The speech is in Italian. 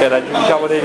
cioè raggiungiamo dei